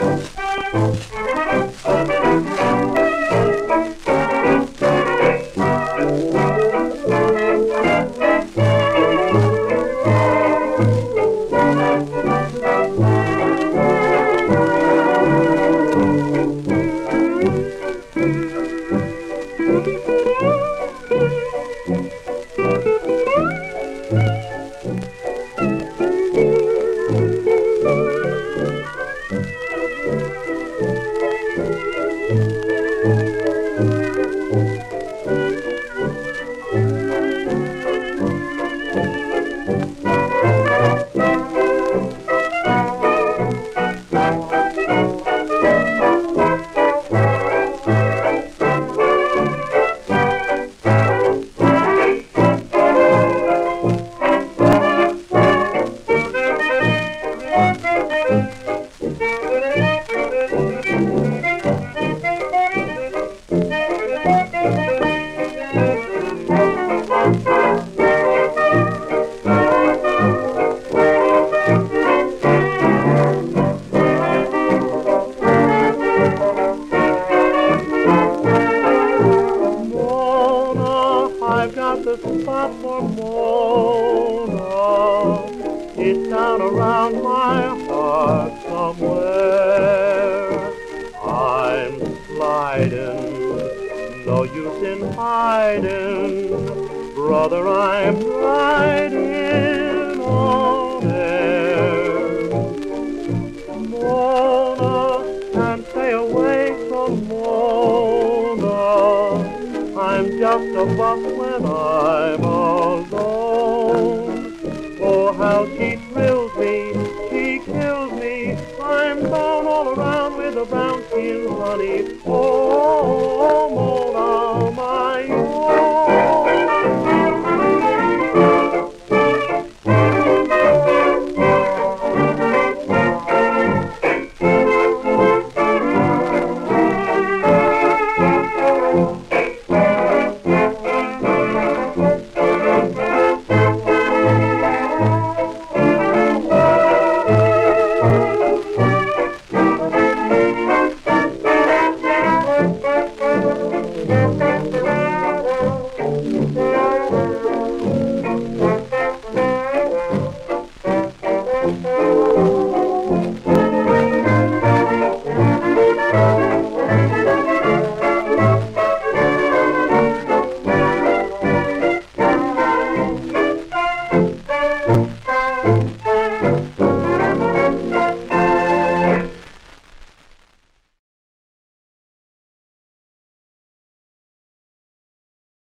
Música the spot for Mona. It's down around my heart somewhere. I'm sliding, no use in hiding. Brother, I'm riding on air. Mona, can't stay away from Mona. I'm just a buck when I'm alone. Oh, how she thrills